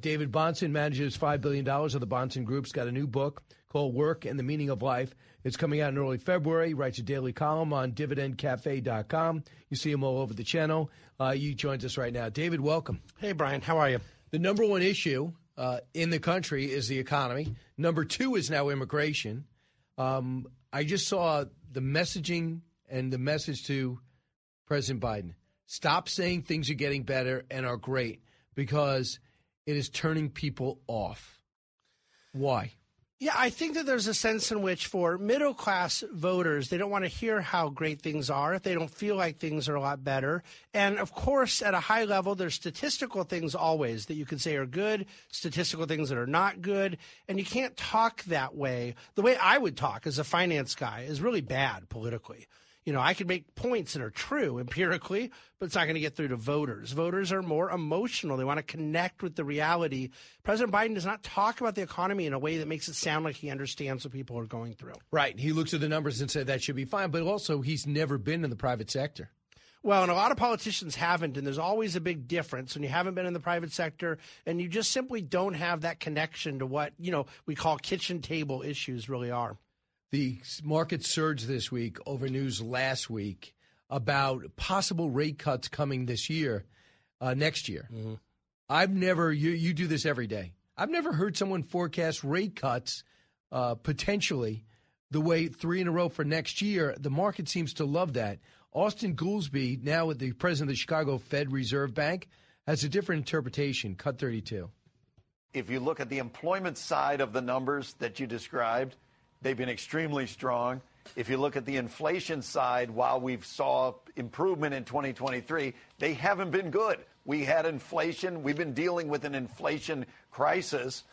David Bahnsen manages $5 billion of the Bahnsen Group's got a new book called Work and the Meaning of Life. It's coming out in early February. He writes a daily column on dividendcafe.com. You see him all over the channel. Uh, you joins us right now. David, welcome. Hey, Brian. How are you? The number one issue uh, in the country is the economy. Number two is now immigration. Um, I just saw the messaging and the message to President Biden. Stop saying things are getting better and are great because it is turning people off. Why? Yeah, I think that there's a sense in which for middle class voters, they don't want to hear how great things are if they don't feel like things are a lot better. And of course, at a high level, there's statistical things always that you can say are good, statistical things that are not good. And you can't talk that way. The way I would talk as a finance guy is really bad politically you know, I can make points that are true empirically, but it's not going to get through to voters. Voters are more emotional. They want to connect with the reality. President Biden does not talk about the economy in a way that makes it sound like he understands what people are going through. Right. He looks at the numbers and said that should be fine, but also he's never been in the private sector. Well, and a lot of politicians haven't, and there's always a big difference when you haven't been in the private sector and you just simply don't have that connection to what, you know, we call kitchen table issues really are. The market surged this week over news last week about possible rate cuts coming this year, uh, next year. Mm-hmm. I've never, you, you do this every day. I've never heard someone forecast rate cuts uh, potentially the way three in a row for next year. The market seems to love that. Austan Goolsbee, now the president of the Chicago Fed Reserve Bank, has a different interpretation. Cut 32. If you look at the employment side of the numbers that you described, They've been extremely strong. If you look at the inflation side, while we've saw improvement in 2023, they haven't been good. We had inflation. We've been dealing with an inflation crisis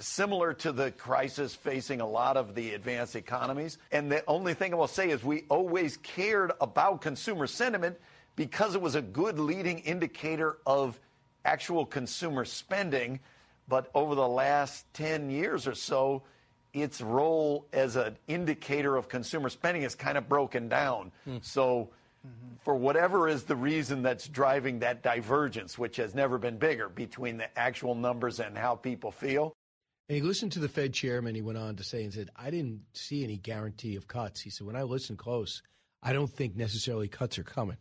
similar to the crisis facing a lot of the advanced economies. And the only thing I will say is we always cared about consumer sentiment because it was a good leading indicator of actual consumer spending. But over the last 10 years or so, its role as an indicator of consumer spending is kind of broken down. Mm. So, mm-hmm. for whatever is the reason that's driving that divergence, which has never been bigger between the actual numbers and how people feel. And he listened to the Fed chairman. He went on to say and said, I didn't see any guarantee of cuts. He said, when I listen close, I don't think necessarily cuts are coming.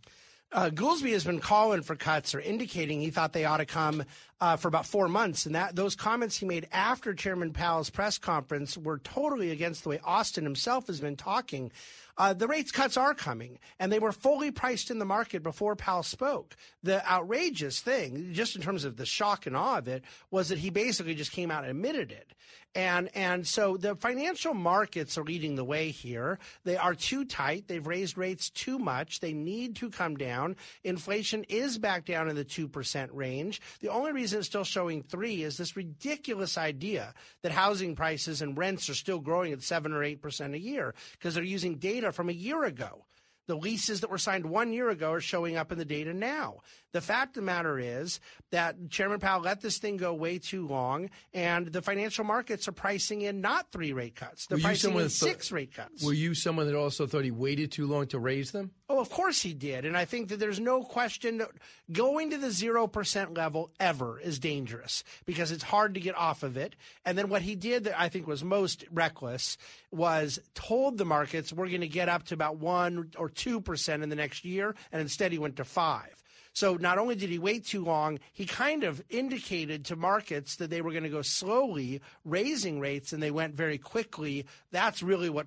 Uh, Goolsbee has been calling for cuts or indicating he thought they ought to come uh, for about four months, and that those comments he made after Chairman Powell's press conference were totally against the way Austan himself has been talking. Uh, the rates cuts are coming, and they were fully priced in the market before Powell spoke. The outrageous thing, just in terms of the shock and awe of it, was that he basically just came out and admitted it. And and so the financial markets are leading the way here. They are too tight. They've raised rates too much. They need to come down. Inflation is back down in the 2% range. The only reason it's still showing 3 is this ridiculous idea that housing prices and rents are still growing at 7 or 8% a year because they're using data from a year ago. The leases that were signed one year ago are showing up in the data now. The fact of the matter is that Chairman Powell let this thing go way too long, and the financial markets are pricing in not three rate cuts. They're pricing in six rate cuts. Were you someone that also thought he waited too long to raise them? Oh, of course he did. And I think that there's no question that going to the 0% level ever is dangerous because it's hard to get off of it. And then what he did that I think was most reckless was told the markets we're going to get up to about 1 or 2% in the next year. And instead he went to 5. So not only did he wait too long, he kind of indicated to markets that they were going to go slowly, raising rates, and they went very quickly. That's really what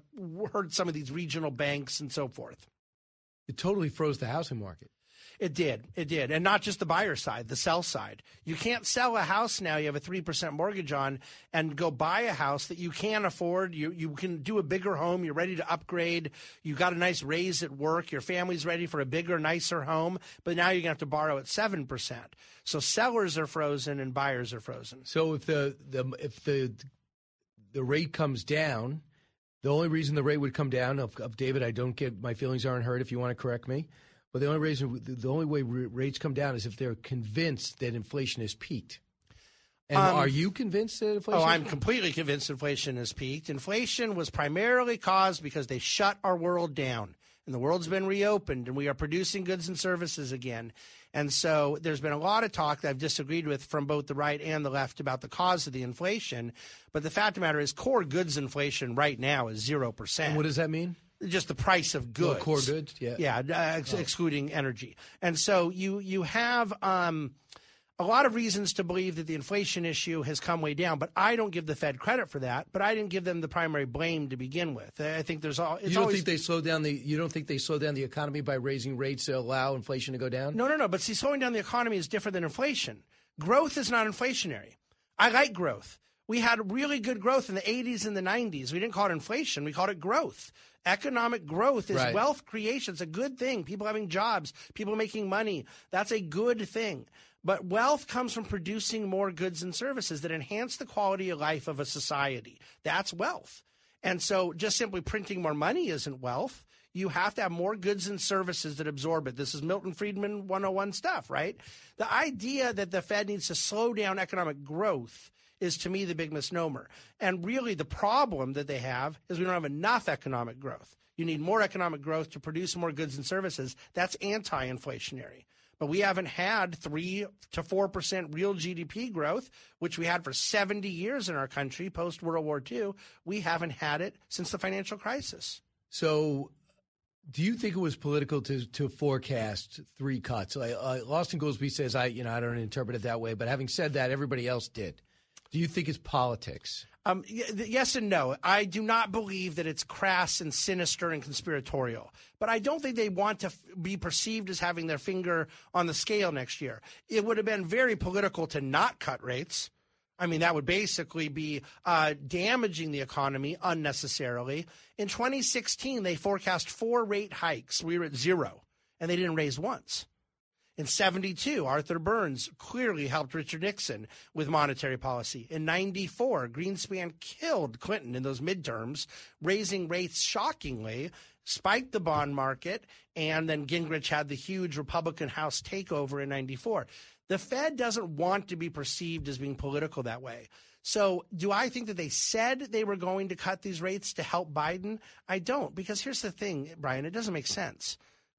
hurt some of these regional banks and so forth. It totally froze the housing market. It did. It did. And not just the buyer side, the sell side. You can't sell a house now you have a 3% mortgage on and go buy a house that you can't afford. You, you can do a bigger home. You're ready to upgrade. You got a nice raise at work. Your family's ready for a bigger, nicer home. But now you're going to have to borrow at 7%. So sellers are frozen and buyers are frozen. So if the, the if the the rate comes down, the only reason the rate would come down of, of David, I don't get my feelings aren't hurt. If you want to correct me, but the only reason, the only way rates come down is if they're convinced that inflation has peaked. And um, are you convinced that inflation? Oh, I'm completely convinced inflation has peaked. Inflation was primarily caused because they shut our world down. And the world's been reopened and we are producing goods and services again. And so there's been a lot of talk that I've disagreed with from both the right and the left about the cause of the inflation. But the fact of the matter is, core goods inflation right now is 0%. And what does that mean? just the price of goods. Core goods, yeah, yeah, uh, ex- oh. excluding energy. And so you you have um, a lot of reasons to believe that the inflation issue has come way down, but I don't give the Fed credit for that. But I didn't give them the primary blame to begin with. I think there's all. you don't always, think they slow down the? You don't think they slow down the economy by raising rates to allow inflation to go down? No, no, no. But see, slowing down the economy is different than inflation. Growth is not inflationary. I like growth. We had really good growth in the 80s and the 90s. We didn't call it inflation. We called it growth. Economic growth is right. wealth creation. It's a good thing. People having jobs, people making money. That's a good thing. But wealth comes from producing more goods and services that enhance the quality of life of a society. That's wealth. And so just simply printing more money isn't wealth. You have to have more goods and services that absorb it. This is Milton Friedman 101 stuff, right? The idea that the Fed needs to slow down economic growth is to me the big misnomer. And really the problem that they have is we don't have enough economic growth. You need more economic growth to produce more goods and services. That's anti inflationary but we haven't had 3 to 4% real GDP growth, which we had for 70 years in our country post World War II. We haven't had it since the financial crisis. So, do you think it was political to to forecast three cuts? Uh, Austan Goolsbee says, I you know I don't interpret it that way, but having said that, everybody else did. Do you think it's politics? Um, yes and no. I do not believe that it's crass and sinister and conspiratorial, but I don't think they want to f- be perceived as having their finger on the scale next year. It would have been very political to not cut rates. I mean, that would basically be uh, damaging the economy unnecessarily. In 2016, they forecast four rate hikes. We were at zero, and they didn't raise once. In 72, Arthur Burns clearly helped Richard Nixon with monetary policy. In 94, Greenspan killed Clinton in those midterms, raising rates shockingly, spiked the bond market, and then Gingrich had the huge Republican House takeover in 94. The Fed doesn't want to be perceived as being political that way. So, do I think that they said they were going to cut these rates to help Biden? I don't, because here's the thing, Brian, it doesn't make sense.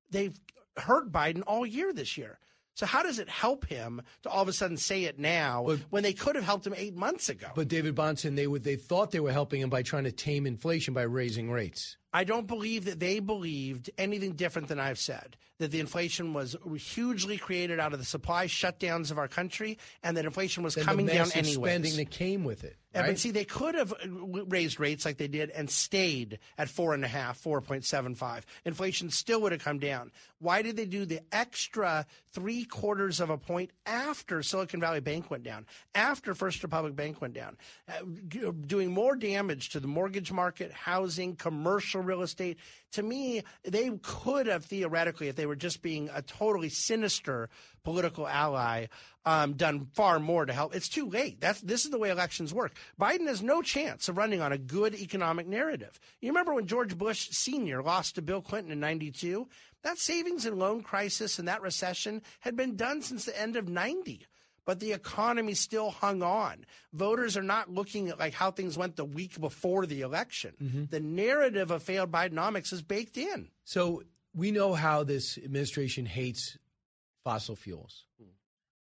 They've hurt Biden all year this year. So how does it help him to all of a sudden say it now but, when they could have helped him eight months ago? But David Bahnsen, they would they thought they were helping him by trying to tame inflation by raising rates. I don't believe that they believed anything different than I've said. That the inflation was hugely created out of the supply shutdowns of our country, and that inflation was coming the down anyway. Spending that came with it. Right? But see, they could have uh, raised rates like they did and stayed at four and a half, four point seven five. Inflation still would have come down. Why did they do the extra three quarters of a point after Silicon Valley Bank went down, after First Republic Bank went down, uh, doing more damage to the mortgage market, housing, commercial real estate. To me, they could have theoretically, if they were just being a totally sinister political ally, um, done far more to help. It's too late. That's this is the way elections work. Biden has no chance of running on a good economic narrative. You remember when George Bush Sr. lost to Bill Clinton in '92? That savings and loan crisis and that recession had been done since the end of '90 but the economy still hung on. Voters are not looking at like how things went the week before the election. Mm-hmm. The narrative of failed Bidenomics is baked in. So we know how this administration hates fossil fuels,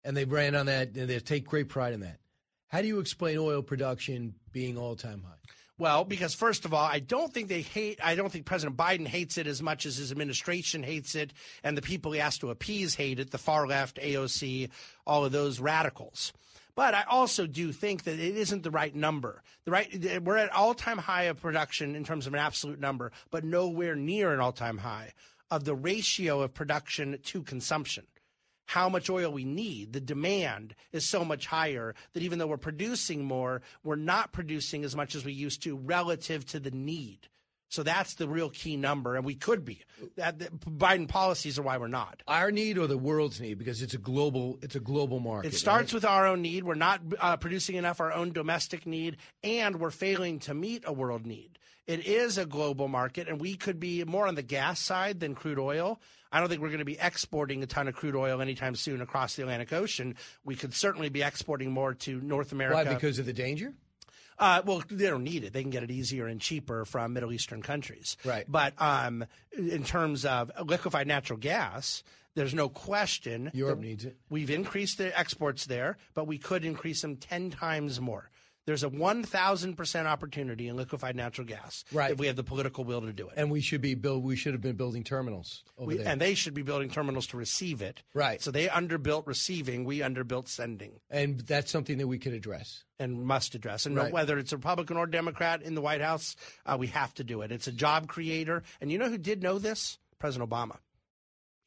and they ran on that. And they take great pride in that. How do you explain oil production being all time high? Well, because first of all, I don't think they hate, I don't think President Biden hates it as much as his administration hates it, and the people he has to appease hate it, the far left, AOC, all of those radicals. But I also do think that it isn't the right number. The right, we're at all time high of production in terms of an absolute number, but nowhere near an all time high of the ratio of production to consumption how much oil we need. The demand is so much higher that even though we're producing more, we're not producing as much as we used to relative to the need. So that's the real key number, and we could be. That, Biden policies are why we're not. Our need or the world's need, because it's a global, it's a global market. It starts right? with our own need. We're not uh, producing enough our own domestic need, and we're failing to meet a world need. It is a global market, and we could be more on the gas side than crude oil. I don't think we're going to be exporting a ton of crude oil anytime soon across the Atlantic Ocean. We could certainly be exporting more to North America. Why? Because of the danger? Uh, well, they don't need it. They can get it easier and cheaper from Middle Eastern countries. Right. But um, in terms of liquefied natural gas, there's no question. Europe needs it. We've increased the exports there, but we could increase them 10 times more. There's a 1,000% opportunity in liquefied natural gas Right. if we have the political will to do it. And we should be build. We should have been building terminals over We, there. and they should be building terminals to receive it. Right. So they underbuilt receiving, we underbuilt sending, and that's something that we could address. and must address. And Right. whether it's a Republican or Democrat in the White House, uh, we have to do it. It's a job creator. And you know who did know this? President Obama.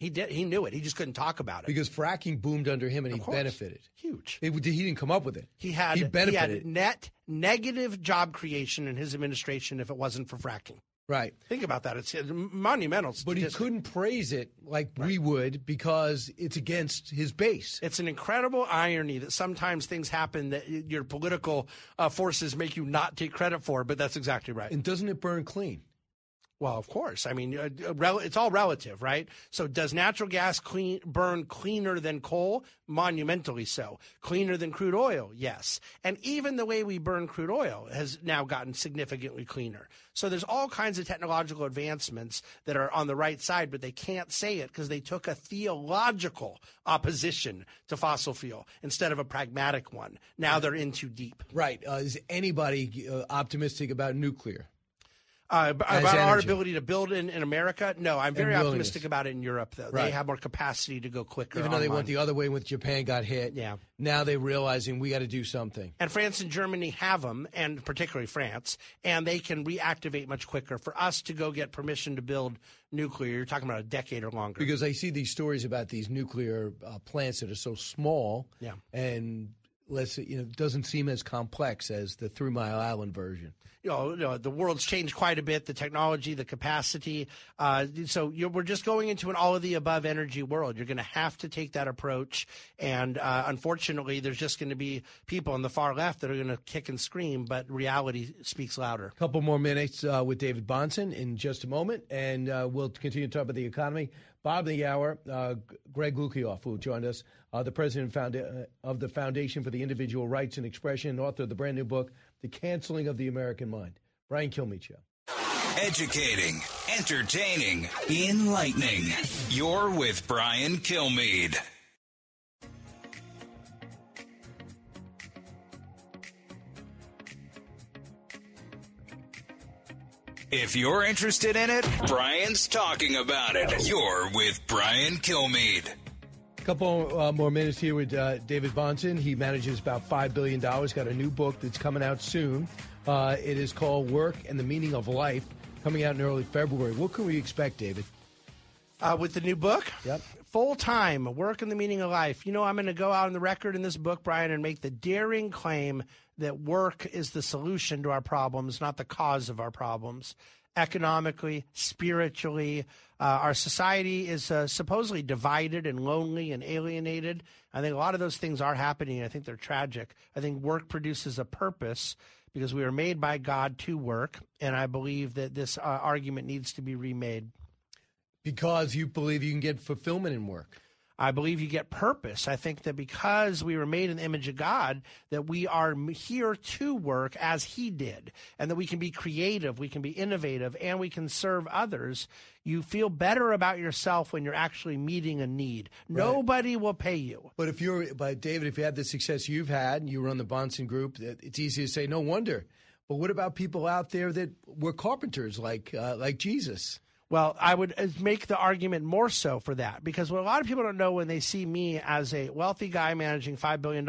He did. He knew it. He just couldn't talk about it. Because fracking boomed under him and he course. benefited. Huge. It, he didn't come up with it. He had he he had net negative job creation in his administration if it wasn't for fracking. right. Think about that. It's monumental. But he couldn't praise it like we would because it's against his base. It's an incredible irony that sometimes things happen that your political uh, forces make you not take credit for, but that's exactly right. And doesn't it burn clean? Well, of course. I mean, uh, uh, it's all relative, right? So, does natural gas clean burn cleaner than coal? Monumentally so. Cleaner than crude oil? Yes. And even the way we burn crude oil has now gotten significantly cleaner. So, there's all kinds of technological advancements that are on the right side, but they can't say it because they took a theological opposition to fossil fuel instead of a pragmatic one. Now they're in too deep. Right. Uh, is anybody uh, optimistic about nuclear? Uh, about our ability to build in, in America? No, I'm very optimistic about it in Europe, though. They have more capacity to go quicker. Even though they went the other way when Japan got hit. Yeah. Now they're realizing we got to do something. and France and Germany have them, and particularly France, and they can reactivate much quicker. For us to go get permission to build nuclear, you're talking about a decade or longer. Because I see these stories about these nuclear uh, plants that are so small. Yeah. And let's say, you know, it doesn't seem as complex as the Three Mile Island version. you know, you know, the world's changed quite a bit, the technology, the capacity. Uh, so you're, we're just going into an all of the above energy world. You're going to have to take that approach. And uh, unfortunately, there's just going to be people on the far left that are going to kick and scream, but reality speaks louder. A couple more minutes uh, with David Bahnsen in just a moment, and uh, we'll continue to talk about the economy. Bob the hour, uh, Greg Lukianoff, who joined us, uh, the president found, uh, of the Foundation for the Individual Rights and Expression, author of the brand new book, The Canceling of the American Mind. Brian Kilmeade Show. Educating, entertaining, enlightening. You're with Brian Kilmeade. If you're interested in it, Brian's talking about it. You're with Brian Kilmeade. A couple uh, more minutes here with uh, David Bahnsen. He manages about $5 billion, got a new book that's coming out soon. Uh, it is called Work and the Meaning of Life, coming out in early February. What can we expect, David? Uh, with the new book? Yep. Full time, work and the meaning of life. You know, I'm going to go out on the record in this book, Brian, and make the daring claim that work is the solution to our problems, not the cause of our problems. Economically, spiritually, uh, our society is uh, supposedly divided and lonely and alienated. I think a lot of those things are happening. I think they're tragic. I think work produces a purpose because we are made by God to work, and I believe that this uh, argument needs to be remade. Because you believe you can get fulfillment in work. I believe you get purpose. I think that because we were made in the image of God, that we are here to work as He did, and that we can be creative, we can be innovative, and we can serve others. You feel better about yourself when you're actually meeting a need. Nobody will pay you. But if you're, but David, if you had the success you've had and you run the Bahnsen Group, it's easy to say, no wonder. But what about people out there that were carpenters like uh, like Jesus? Well, I would uh, make the argument more so for that because what a lot of people don't know when they see me as a wealthy guy managing $5 billion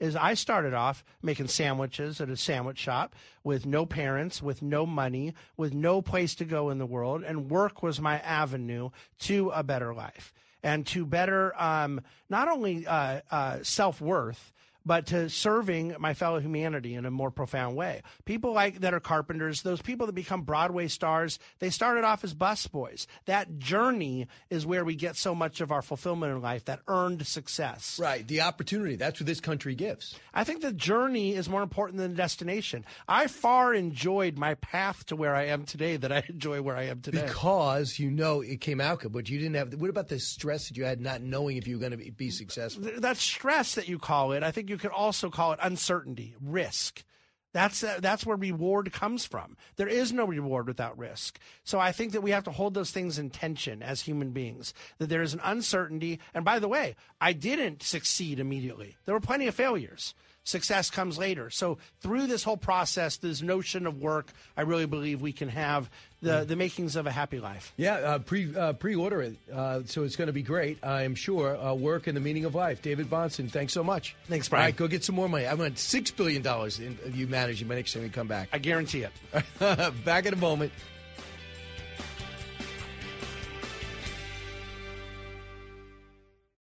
is I started off making sandwiches at a sandwich shop with no parents, with no money, with no place to go in the world, and work was my avenue to a better life. And to better um, not only uh, uh, self worth but to serving my fellow humanity in a more profound way. People like that are carpenters, those people that become Broadway stars, they started off as busboys. That journey is where we get so much of our fulfillment in life, that earned success. Right, the opportunity. That's what this country gives. I think the journey is more important than the destination. I far enjoyed my path to where I am today than I enjoy where I am today. Because you know it came out good, but you didn't have. What about the stress that you had not knowing if you were going to be, be successful? That stress that you call it, I think you could also call it uncertainty, risk. That's uh, that's where reward comes from. There is no reward without risk. So I think that we have to hold those things in tension as human beings. That there is an uncertainty. And by the way, I didn't succeed immediately. There were plenty of failures. Success comes later. So through this whole process, this notion of work, I really believe we can have the, the makings of a happy life. Yeah, uh, pre uh, pre order it. Uh, so it's going to be great, I am sure. Uh, work and the meaning of life. David Bahnsen, thanks so much. Thanks, Brian. All right, go get some more money. I want six billion dollars in you manage. You next time you come back. I guarantee it. back in a moment.